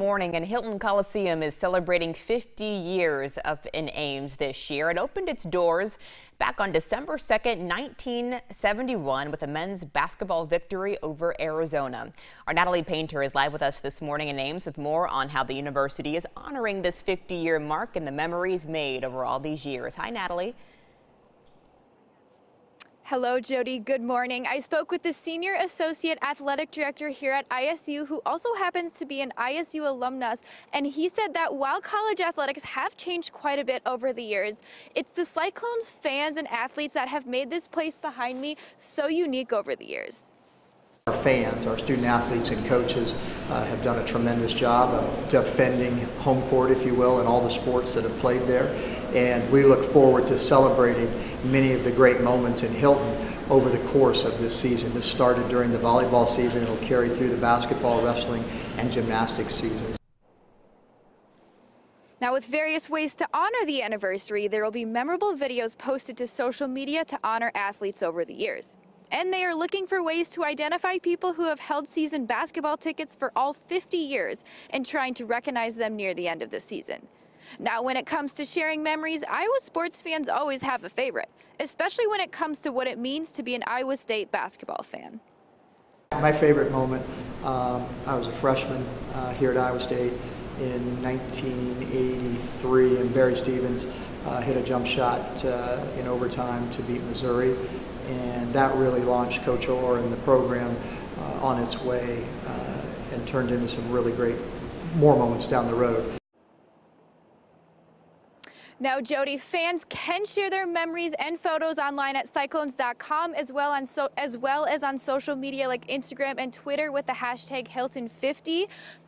Morning and Hilton Coliseum is celebrating 50 years up in Ames this year. It opened its doors back on December 2nd, 1971 with a men's basketball victory over Arizona. Our Natalie Painter is live with us this morning in Ames with more on how the university is honoring this 50 year mark and the memories made over all these years. Hi, Natalie. Hello, Jody. Good morning. I spoke with the Senior Associate Athletic Director here at ISU, who also happens to be an ISU alumnus, and he said that while college athletics have changed quite a bit over the years, it's the Cyclones fans and athletes that have made this place behind me so unique over the years. Our fans, our student athletes and coaches uh, have done a tremendous job of defending home court, if you will, in all the sports that have played there and we look forward to celebrating many of the great moments in Hilton over the course of this season. This started during the volleyball season. It'll carry through the basketball, wrestling, and gymnastics seasons. Now, with various ways to honor the anniversary, there will be memorable videos posted to social media to honor athletes over the years. And they are looking for ways to identify people who have held season basketball tickets for all 50 years and trying to recognize them near the end of the season. Now, when it comes to sharing memories, Iowa sports fans always have a favorite, especially when it comes to what it means to be an Iowa State basketball fan. My favorite moment, um, I was a freshman uh, here at Iowa State in 1983, and Barry Stevens uh, hit a jump shot uh, in overtime to beat Missouri, and that really launched Coach Orr and the program uh, on its way uh, and turned into some really great more moments down the road. Now, Jody, fans can share their memories and photos online at cyclones.com as well on so as well as on social media like Instagram and Twitter with the hashtag Hilton50.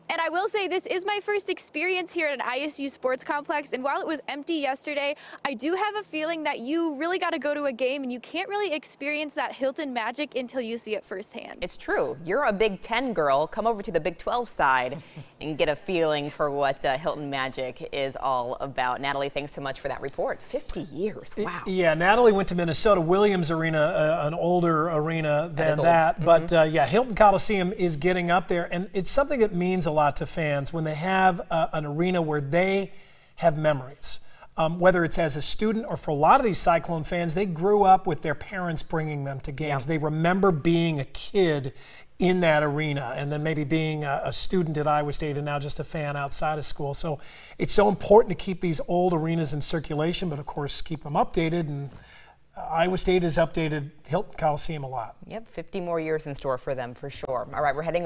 And I will say this is my first experience here at an ISU sports complex. And while it was empty yesterday, I do have a feeling that you really got to go to a game and you can't really experience that Hilton magic until you see it firsthand. It's true. You're a Big Ten girl. Come over to the Big 12 side and get a feeling for what uh, Hilton magic is all about. Natalie, thanks so much for that report. 50 years. Wow. Yeah, Natalie went to Minnesota Williams Arena, uh, an older arena than that. that. Mm -hmm. But uh, yeah, Hilton Coliseum is getting up there, and it's something that means a lot to fans when they have a, an arena where they have memories. Um, whether it's as a student or for a lot of these Cyclone fans, they grew up with their parents bringing them to games. Yeah. They remember being a kid in that arena and then maybe being a, a, student at Iowa State and now just a fan outside of school. So it's so important to keep these old arenas in circulation, but of course keep them updated. And uh, Iowa State has updated Hilton Coliseum a lot. Yep, 50 more years in store for them for sure. All right, we're heading